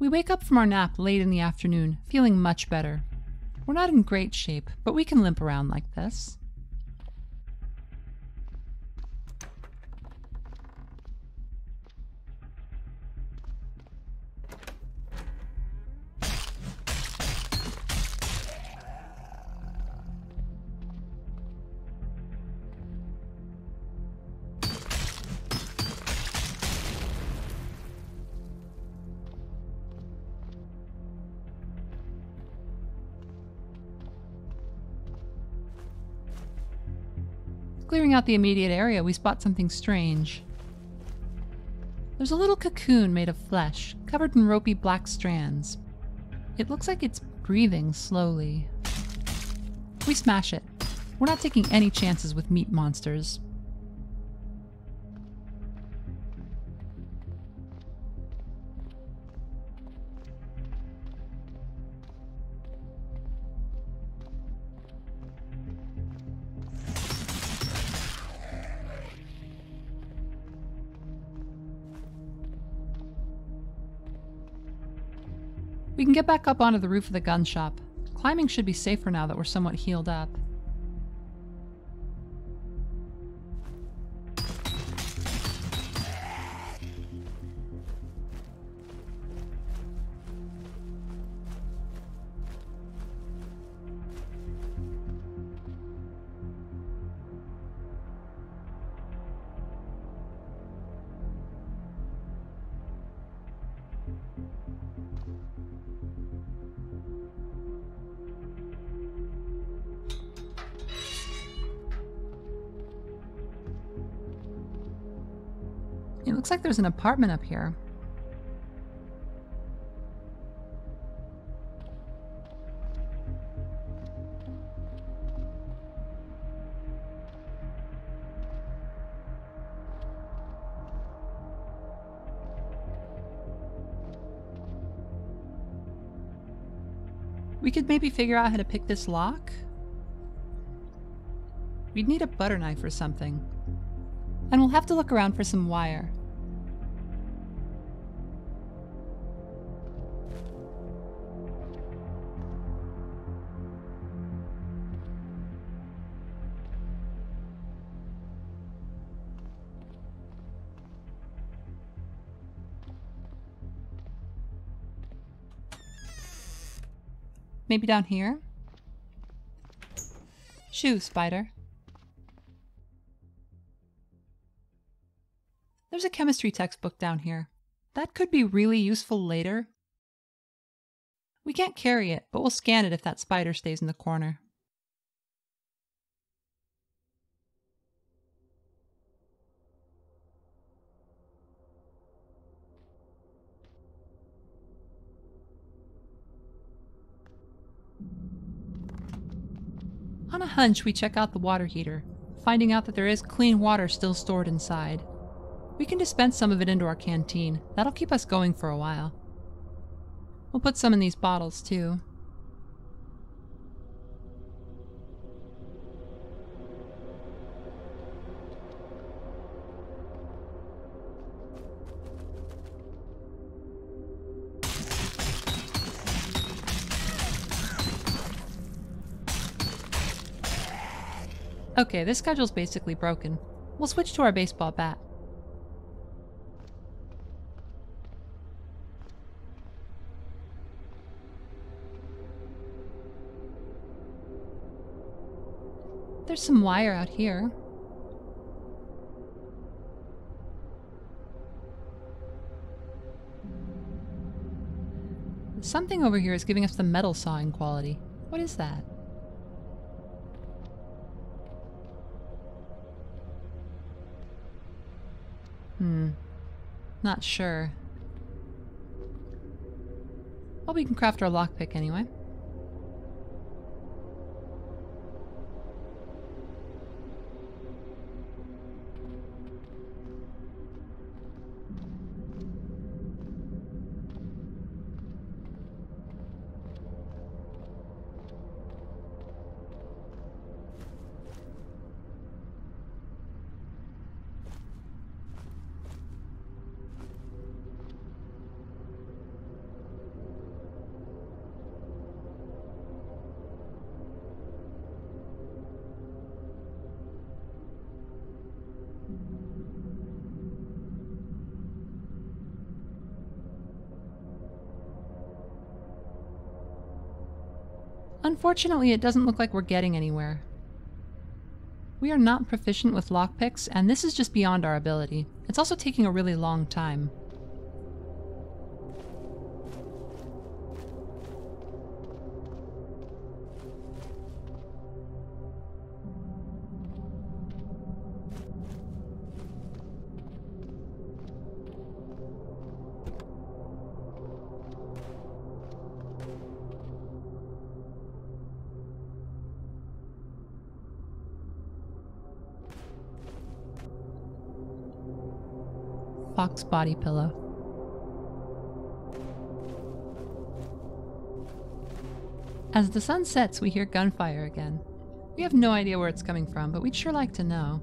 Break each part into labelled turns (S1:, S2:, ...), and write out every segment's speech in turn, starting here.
S1: We wake up from our nap late in the afternoon, feeling much better. We're not in great shape, but we can limp around like this. Out the immediate area, we spot something strange. There's a little cocoon made of flesh, covered in ropey black strands. It looks like it's breathing slowly. We smash it. We're not taking any chances with meat monsters. Get back up onto the roof of the gun shop. Climbing should be safer now that we're somewhat healed up. There's an apartment up here. We could maybe figure out how to pick this lock? We'd need a butter knife or something. And we'll have to look around for some wire. Maybe down here? Shoe, spider. There's a chemistry textbook down here. That could be really useful later. We can't carry it, but we'll scan it if that spider stays in the corner. Hunch, we check out the water heater, finding out that there is clean water still stored inside. We can dispense some of it into our canteen. That'll keep us going for a while. We'll put some in these bottles, too. Okay, this schedule's basically broken. We'll switch to our baseball bat. There's some wire out here. Something over here is giving us the metal sawing quality. What is that? Hmm. Not sure. Well, we can craft our lockpick anyway. Unfortunately, it doesn't look like we're getting anywhere. We are not proficient with lockpicks, and this is just beyond our ability. It's also taking a really long time. Body pillow. As the sun sets, we hear gunfire again. We have no idea where it's coming from, but we'd sure like to know.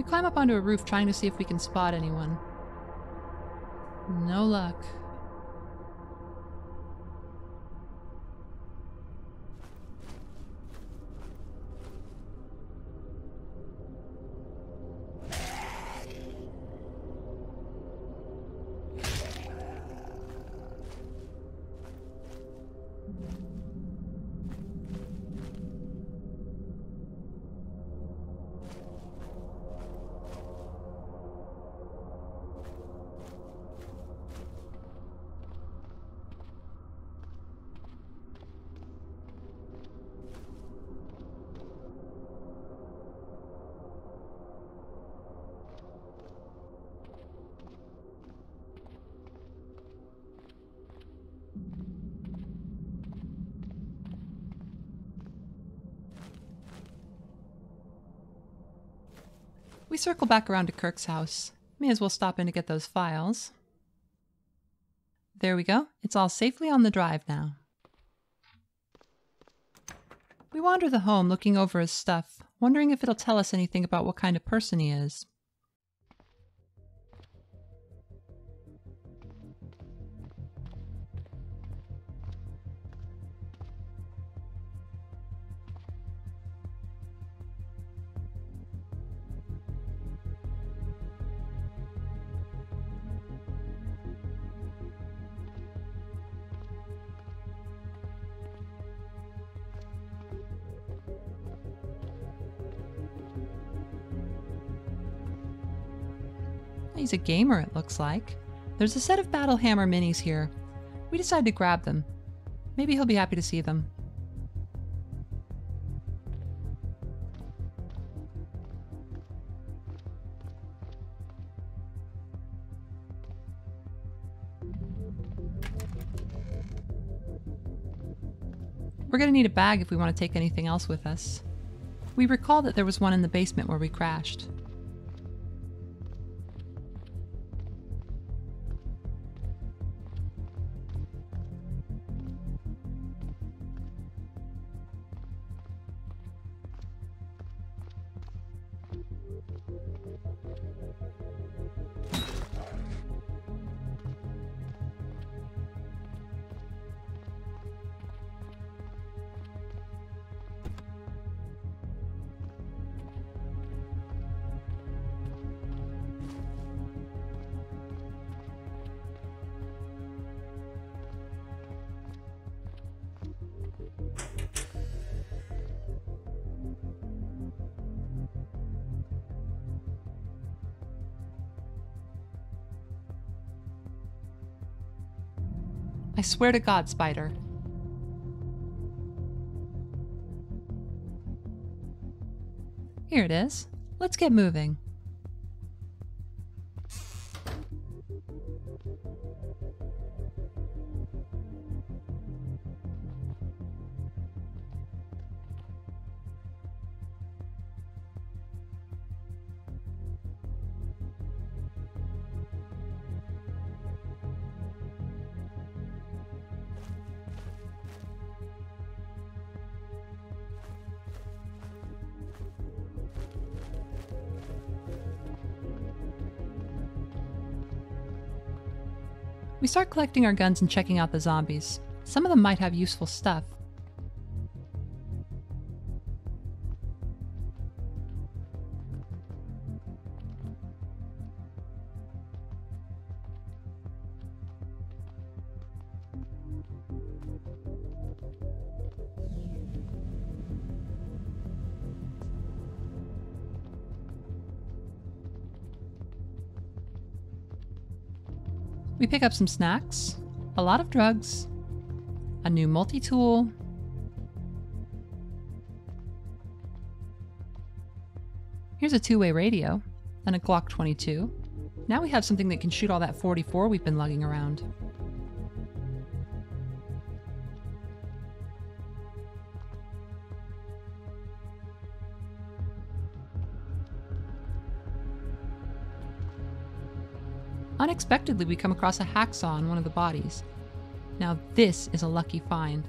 S1: We climb up onto a roof trying to see if we can spot anyone. No luck. Circle back around to Kirk's house. May as well stop in to get those files. There we go. It's all safely on the drive now. We wander the home looking over his stuff, wondering if it'll tell us anything about what kind of person he is. He's a gamer, it looks like. There's a set of Battle Hammer minis here. We decided to grab them. Maybe he'll be happy to see them. We're going to need a bag if we want to take anything else with us. We recall that there was one in the basement where we crashed. I swear to God, Spider. Here it is. Let's get moving. Start collecting our guns and checking out the zombies. Some of them might have useful stuff. We pick up some snacks, a lot of drugs, a new multi-tool, Here's a two-way radio, and a Glock 22. Now we have something that can shoot all that 44 we've been lugging around. Unexpectedly, we come across a hacksaw on one of the bodies. Now, this is a lucky find.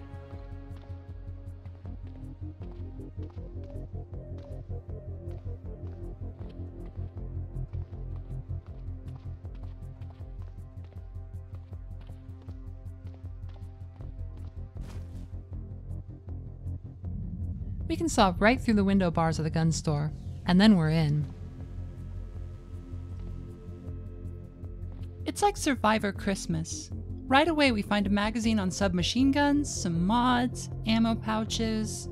S1: We can saw right through the window bars of the gun store, and then we're in. It's like Survivor Christmas. Right away, we find a magazine on submachine guns, some mods, ammo pouches.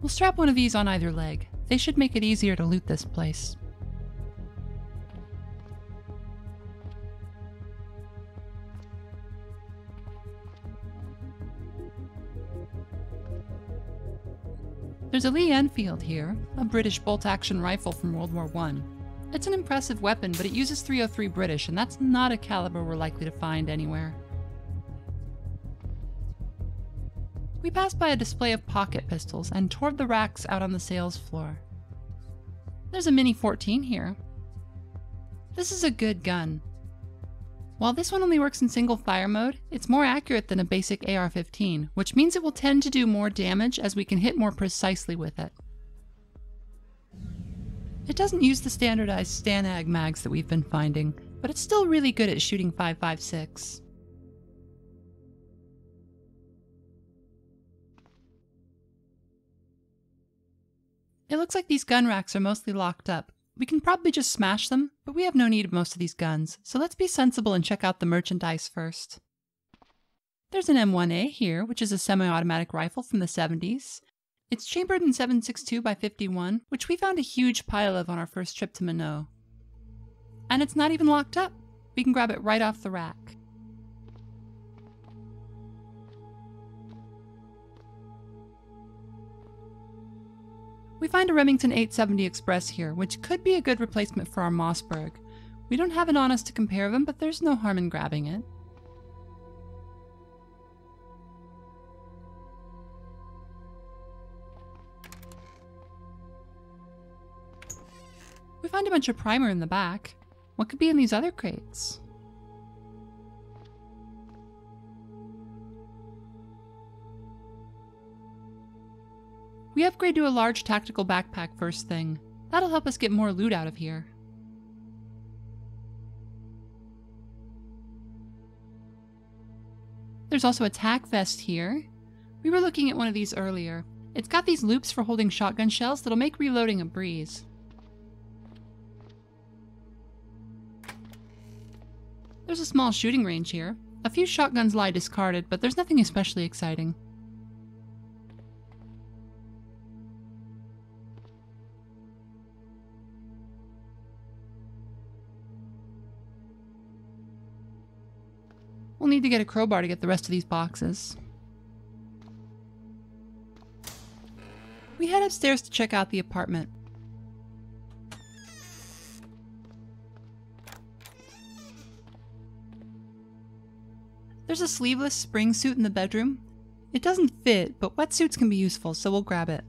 S1: We'll strap one of these on either leg. They should make it easier to loot this place. There's a Lee Enfield here, a British bolt-action rifle from World War I. It's an impressive weapon, but it uses 303 British, and that's not a caliber we're likely to find anywhere. We passed by a display of pocket pistols and toured the racks out on the sales floor. There's a Mini 14 here. This is a good gun, while this one only works in single fire mode, it's more accurate than a basic AR-15, which means it will tend to do more damage as we can hit more precisely with it. It doesn't use the standardized STANAG mags that we've been finding, but it's still really good at shooting 5.56. It looks like these gun racks are mostly locked up, we can probably just smash them, but we have no need of most of these guns, so let's be sensible and check out the merchandise first. There's an M1A here, which is a semi-automatic rifle from the 70s. It's chambered in 7.62 by 51, which we found a huge pile of on our first trip to Minot. And it's not even locked up. We can grab it right off the rack. We find a Remington 870 Express here, which could be a good replacement for our Mossberg. We don't have it on us to compare them, but there's no harm in grabbing it. We find a bunch of primer in the back. What could be in these other crates? We upgrade to a large tactical backpack first thing. That'll help us get more loot out of here. There's also a tac vest here. We were looking at one of these earlier. It's got these loops for holding shotgun shells that'll make reloading a breeze. There's a small shooting range here. A few shotguns lie discarded, but there's nothing especially exciting. Need to get a crowbar to get the rest of these boxes. We head upstairs to check out the apartment. There's a sleeveless spring suit in the bedroom. It doesn't fit, but wetsuits can be useful, so we'll grab it.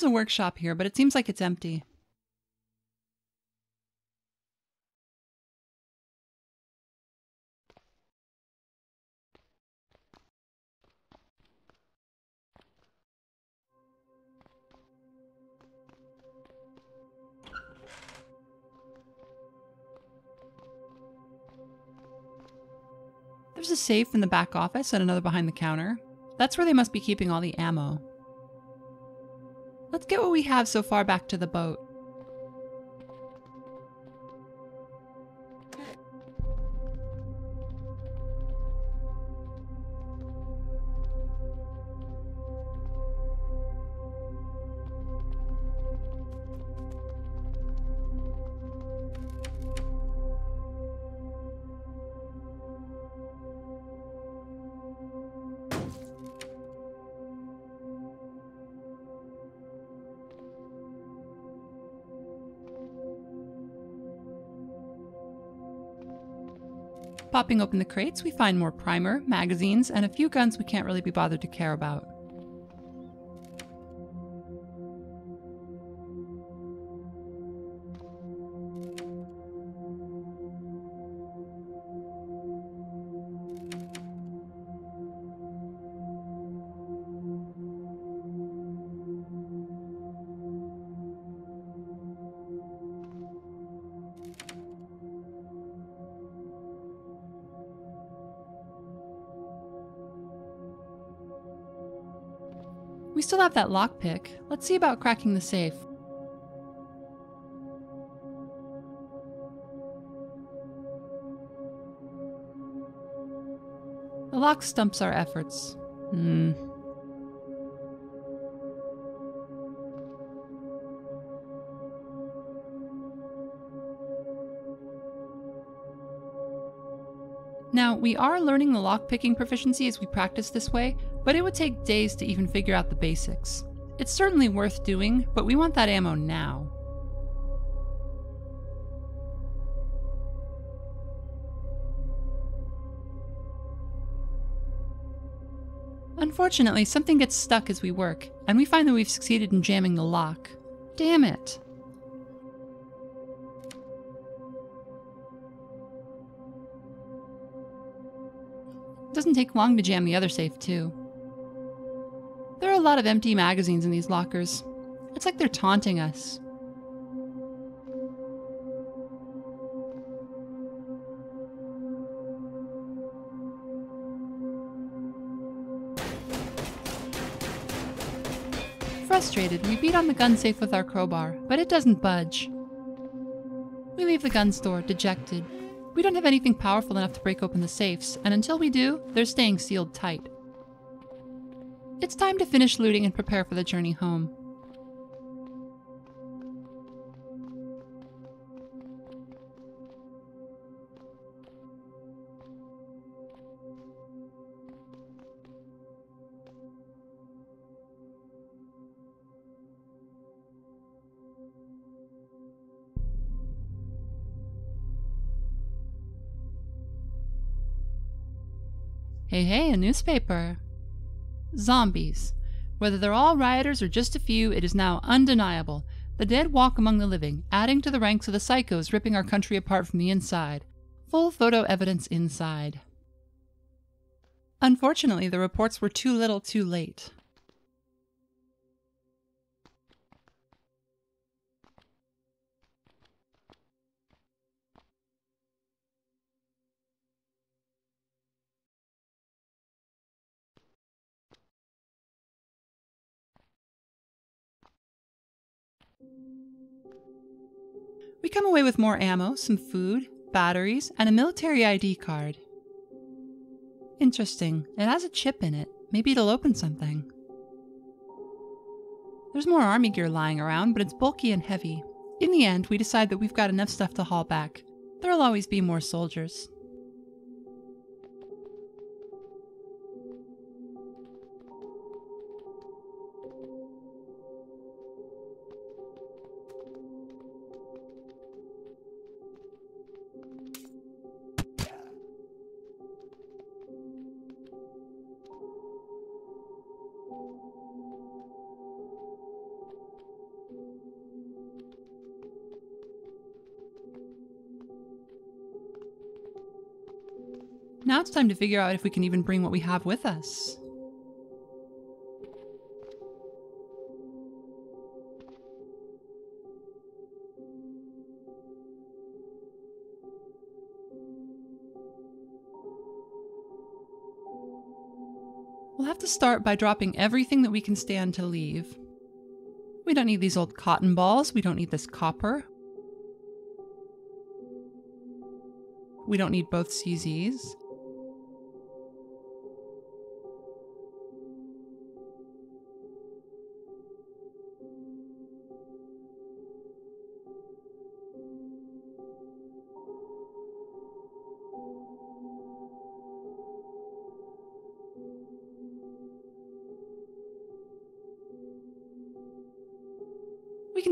S1: There's a workshop here, but it seems like it's empty. There's a safe in the back office and another behind the counter. That's where they must be keeping all the ammo. Let's get what we have so far back to the boat. Popping open the crates, we find more primer, magazines, and a few guns we can't really be bothered to care about. We still have that lockpick. Let's see about cracking the safe. The lock stumps our efforts. Hmm. We are learning the lockpicking proficiency as we practice this way, but it would take days to even figure out the basics. It's certainly worth doing, but we want that ammo now. Unfortunately, something gets stuck as we work, and we find that we've succeeded in jamming the lock. Damn it. Doesn't take long to jam the other safe, too. There are a lot of empty magazines in these lockers. It's like they're taunting us. Frustrated, we beat on the gun safe with our crowbar, but it doesn't budge. We leave the gun store, dejected. We don't have anything powerful enough to break open the safes, and until we do, they're staying sealed tight. It's time to finish looting and prepare for the journey home. Hey, hey, a newspaper. Zombies. Whether they're all rioters or just a few, it is now undeniable. The dead walk among the living, adding to the ranks of the psychos ripping our country apart from the inside. Full photo evidence inside. Unfortunately, the reports were too little too late. We come away with more ammo, some food, batteries, and a military ID card. Interesting. It has a chip in it. Maybe it'll open something. There's more army gear lying around, but it's bulky and heavy. In the end, we decide that we've got enough stuff to haul back. There'll always be more soldiers. It's time to figure out if we can even bring what we have with us. We'll have to start by dropping everything that we can stand to leave. We don't need these old cotton balls. We don't need this copper. We don't need both CZs.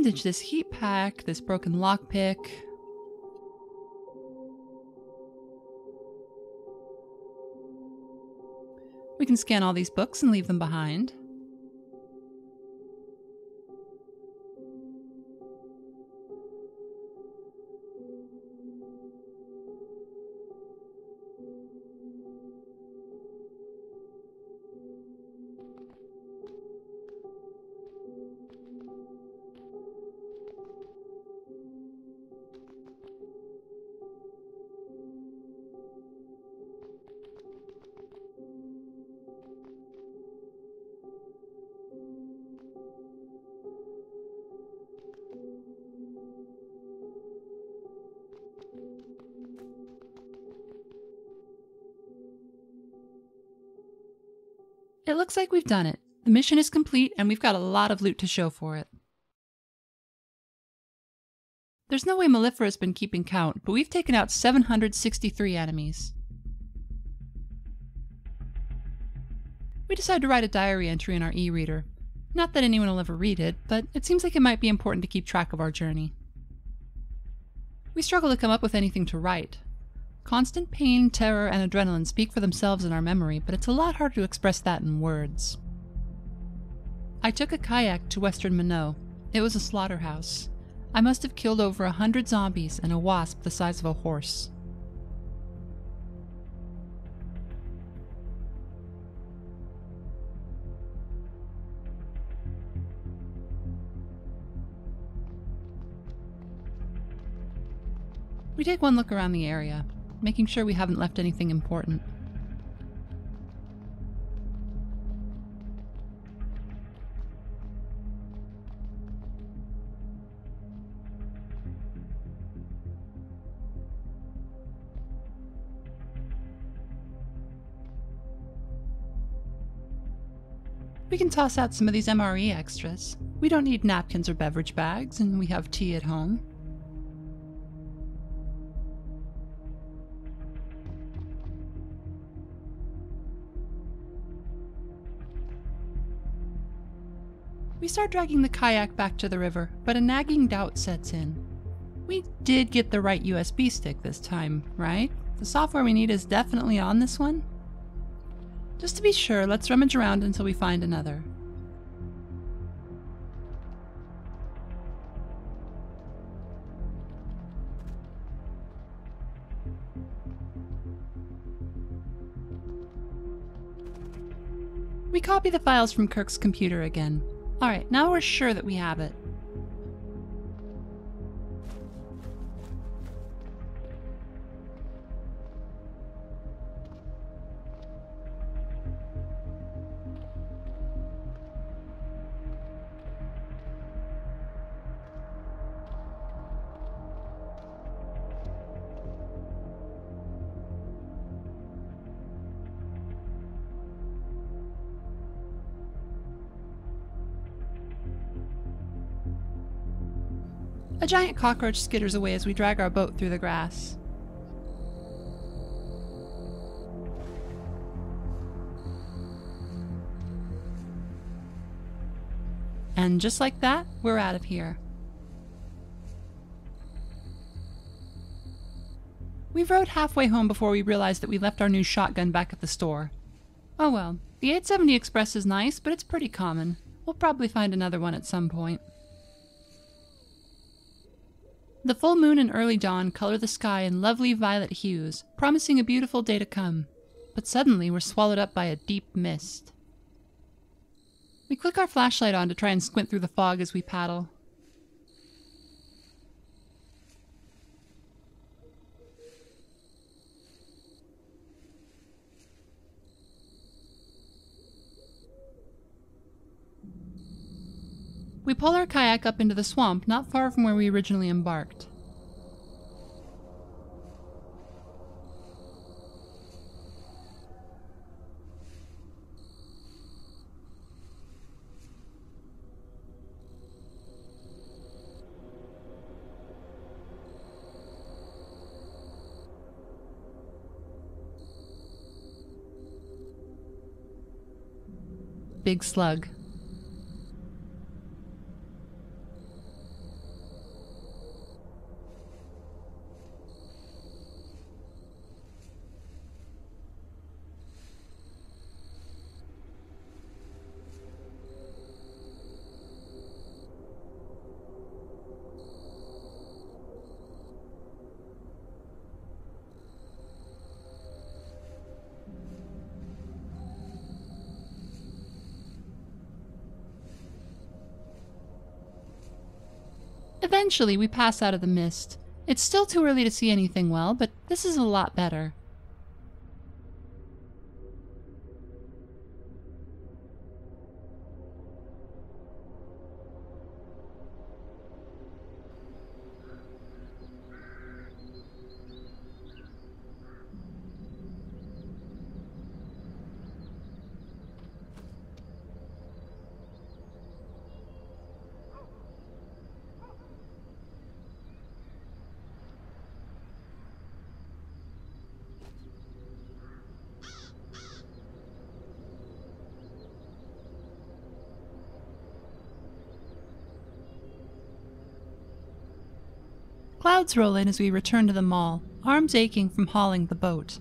S1: Ditch this heat pack, this broken lockpick. We can scan all these books and leave them behind. It looks like we've done it. The mission is complete and we've got a lot of loot to show for it. There's no way Mellifera has been keeping count, but we've taken out 763 enemies. We decided to write a diary entry in our e-reader. Not that anyone will ever read it, but it seems like it might be important to keep track of our journey. We struggle to come up with anything to write, Constant pain, terror, and adrenaline speak for themselves in our memory, but it's a lot harder to express that in words. I took a kayak to western Minot. It was a slaughterhouse. I must have killed over a hundred zombies and a wasp the size of a horse. We take one look around the area making sure we haven't left anything important. We can toss out some of these MRE extras. We don't need napkins or beverage bags, and we have tea at home. Start dragging the kayak back to the river, but a nagging doubt sets in. We did get the right USB stick this time, right? The software we need is definitely on this one? Just to be sure, let's rummage around until we find another. We copy the files from Kirk's computer again. Alright, now we're sure that we have it. A giant cockroach skitters away as we drag our boat through the grass. And just like that, we're out of here. We rode halfway home before we realized that we left our new shotgun back at the store. Oh well, the 870 Express is nice, but it's pretty common. We'll probably find another one at some point. The full moon and early dawn color the sky in lovely violet hues, promising a beautiful day to come. But suddenly we're swallowed up by a deep mist. We click our flashlight on to try and squint through the fog as we paddle. We pull our kayak up into the swamp not far from where we originally embarked. Big slug. Eventually, we pass out of the mist. It's still too early to see anything well, but this is a lot better. Clouds roll in as we return to the mall, arms aching from hauling the boat.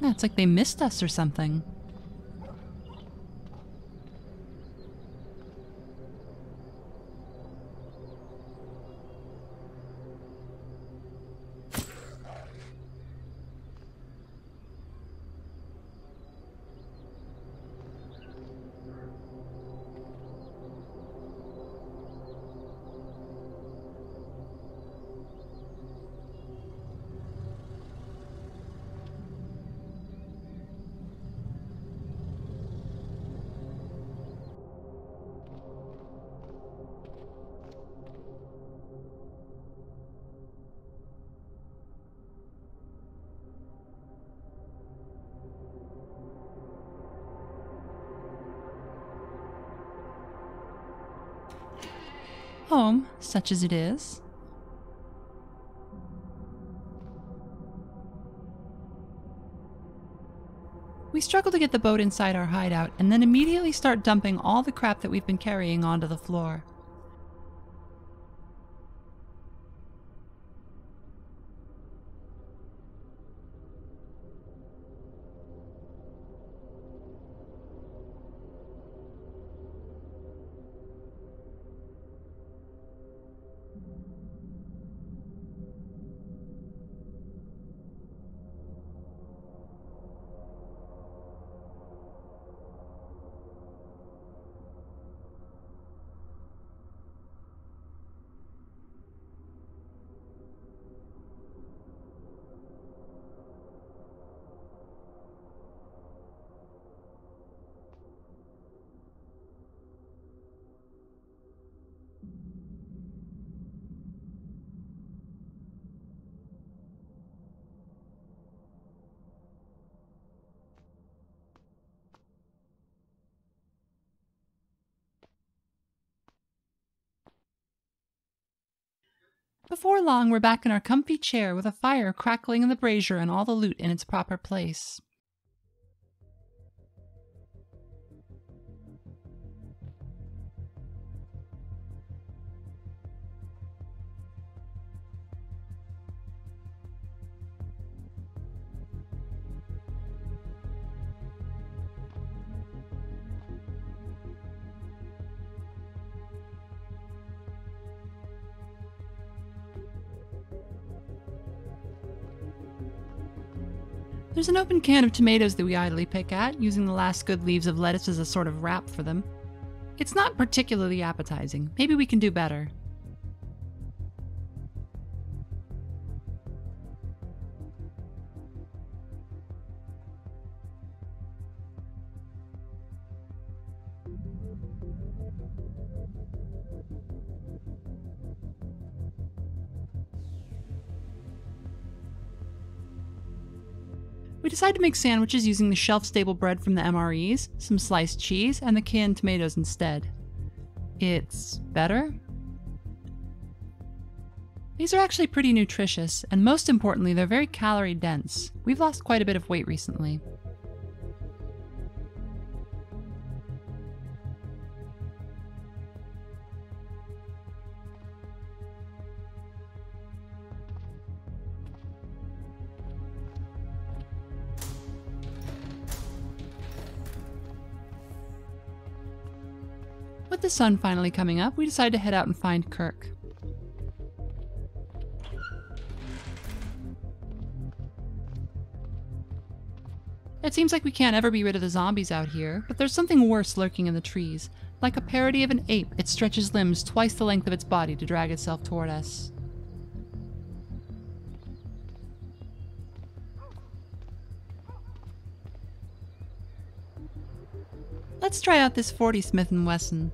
S1: Yeah, it's like they missed us or something. Home, such as it is. We struggle to get the boat inside our hideout and then immediately start dumping all the crap that we've been carrying onto the floor. Before long, we're back in our comfy chair with a fire crackling in the brazier and all the loot in its proper place. There's an open can of tomatoes that we idly pick at, using the last good leaves of lettuce as a sort of wrap for them. It's not particularly appetizing. Maybe we can do better. Decided to make sandwiches using the shelf stable bread from the MREs, some sliced cheese, and the canned tomatoes instead. It's better? These are actually pretty nutritious, and most importantly, they're very calorie dense. We've lost quite a bit of weight recently. Sun finally coming up, we decide to head out and find Kirk. It seems like we can't ever be rid of the zombies out here, but there's something worse lurking in the trees. Like a parody of an ape, it stretches limbs twice the length of its body to drag itself toward us. Let's try out this 40 Smith & Wesson.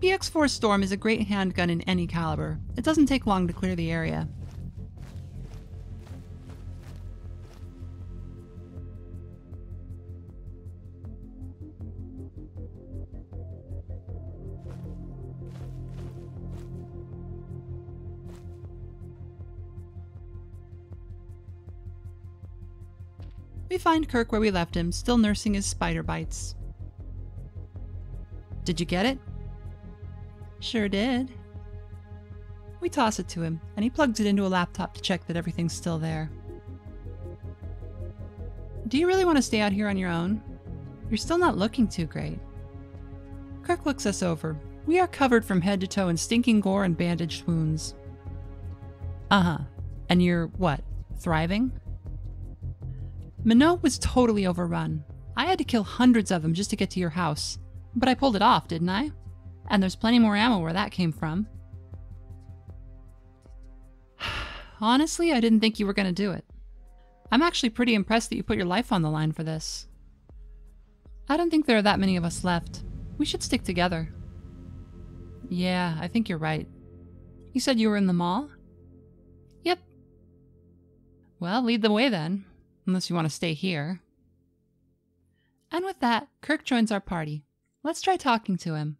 S1: PX4 Storm is a great handgun in any caliber. It doesn't take long to clear the area. We find Kirk where we left him, still nursing his spider bites. Did you get it? Sure did. We toss it to him, and he plugs it into a laptop to check that everything's still there. Do you really want to stay out here on your own? You're still not looking too great. Kirk looks us over. We are covered from head to toe in stinking gore and bandaged wounds. Uh huh. And you're what? Thriving? Minot was totally overrun. I had to kill hundreds of them just to get to your house. But I pulled it off, didn't I? And there's plenty more ammo where that came from. Honestly, I didn't think you were going to do it. I'm actually pretty impressed that you put your life on the line for this. I don't think there are that many of us left. We should stick together. Yeah, I think you're right. You said you were in the mall? Yep. Well, lead the way then, unless you want to stay here. And with that, Kirk joins our party. Let's try talking to him.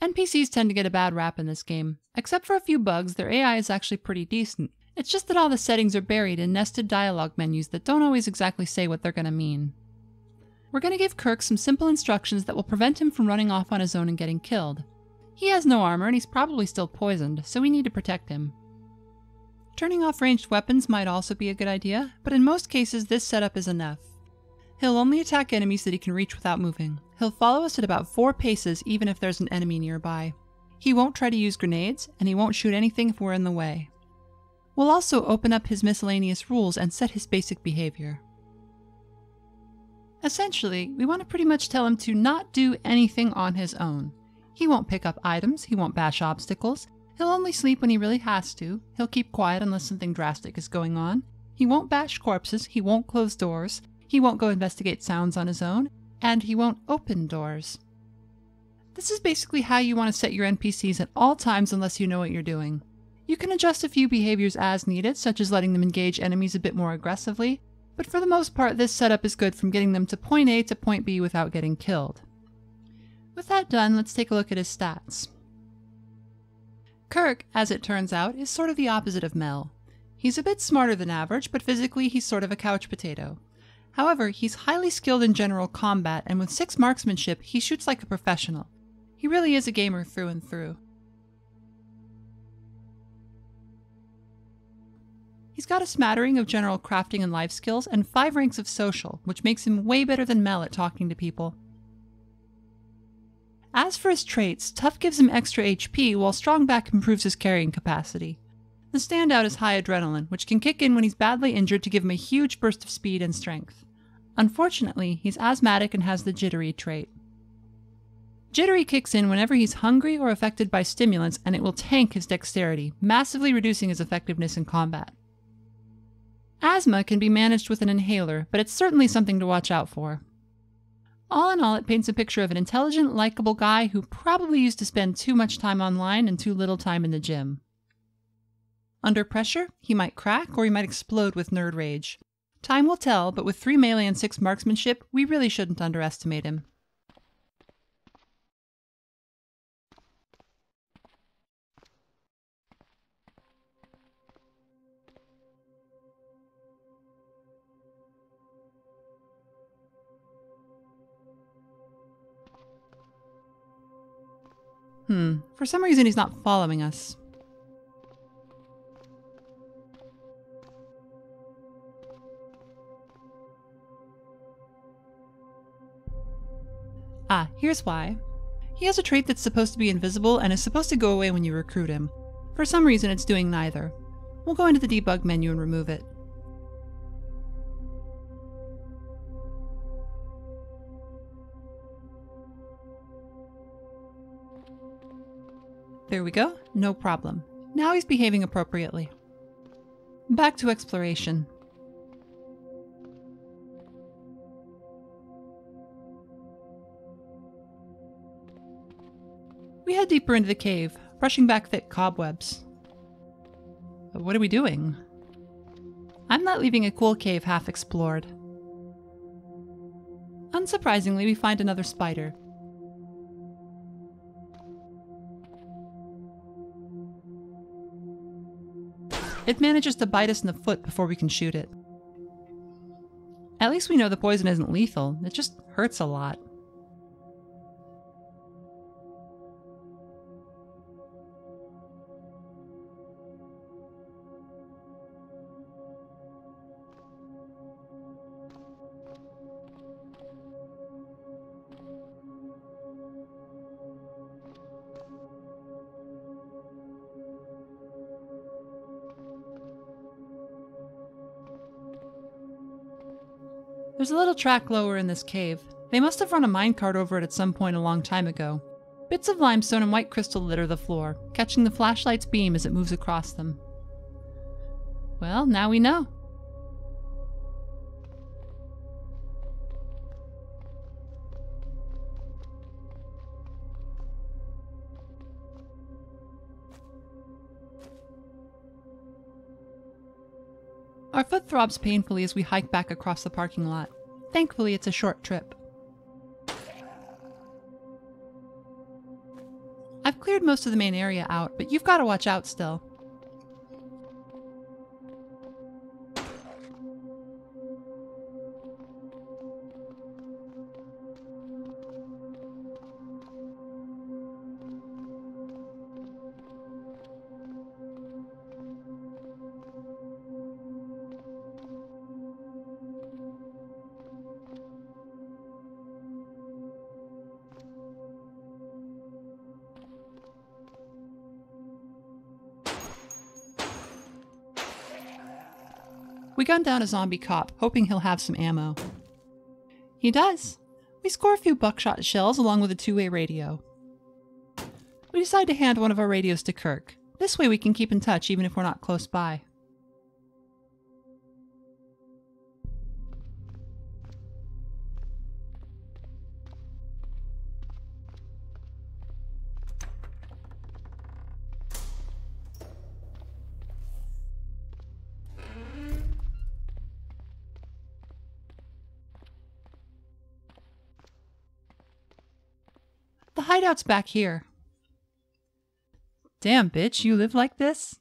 S1: NPCs tend to get a bad rap in this game. Except for a few bugs, their AI is actually pretty decent. It's just that all the settings are buried in nested dialogue menus that don't always exactly say what they're going to mean. We're going to give Kirk some simple instructions that will prevent him from running off on his own and getting killed. He has no armor and he's probably still poisoned, so we need to protect him. Turning off ranged weapons might also be a good idea, but in most cases this setup is enough. He'll only attack enemies that he can reach without moving. He'll follow us at about 4 paces even if there's an enemy nearby. He won't try to use grenades, and he won't shoot anything if we're in the way. We'll also open up his miscellaneous rules and set his basic behavior. Essentially, we want to pretty much tell him to not do anything on his own. He won't pick up items, he won't bash obstacles, he'll only sleep when he really has to, he'll keep quiet unless something drastic is going on, he won't bash corpses, he won't close doors, he won't go investigate sounds on his own, and he won't open doors. This is basically how you want to set your NPCs at all times unless you know what you're doing. You can adjust a few behaviors as needed, such as letting them engage enemies a bit more aggressively, but for the most part this setup is good from getting them to point A to point B without getting killed. With that done, let's take a look at his stats. Kirk, as it turns out, is sort of the opposite of Mel. He's a bit smarter than average, but physically he's sort of a couch potato. However, he's highly skilled in general combat, and with 6 marksmanship, he shoots like a professional. He really is a gamer through and through. He's got a smattering of general crafting and life skills, and 5 ranks of social, which makes him way better than Mel at talking to people. As for his traits, Tough gives him extra HP, while Strong Back improves his carrying capacity. The standout is high adrenaline, which can kick in when he's badly injured to give him a huge burst of speed and strength. Unfortunately, he's asthmatic and has the jittery trait. Jittery kicks in whenever he's hungry or affected by stimulants, and it will tank his dexterity, massively reducing his effectiveness in combat. Asthma can be managed with an inhaler, but it's certainly something to watch out for. All in all, it paints a picture of an intelligent, likable guy who probably used to spend too much time online and too little time in the gym. Under pressure, he might crack or he might explode with nerd rage. Time will tell, but with 3 melee and 6 marksmanship, we really shouldn't underestimate him. Hmm, for some reason he's not following us. Ah, here's why. He has a trait that's supposed to be invisible and is supposed to go away when you recruit him. For some reason, it's doing neither. We'll go into the debug menu and remove it. There we go, no problem. Now he's behaving appropriately. Back to exploration. We head deeper into the cave, brushing back thick cobwebs. But what are we doing? I'm not leaving a cool cave half explored. Unsurprisingly, we find another spider, It manages to bite us in the foot before we can shoot it. At least we know the poison isn't lethal, it just hurts a lot. There's a little track lower in this cave. They must have run a minecart over it at some point a long time ago. Bits of limestone and white crystal litter the floor, catching the flashlight's beam as it moves across them. Well, now we know. Our foot throbs painfully as we hike back across the parking lot. Thankfully, it's a short trip. I've cleared most of the main area out, but you've got to watch out still. We gun down a zombie cop, hoping he'll have some ammo. He does. We score a few buckshot shells along with a two way radio. We decide to hand one of our radios to Kirk. This way we can keep in touch even if we're not close by. Hideout's back here. Damn, bitch, you live like this?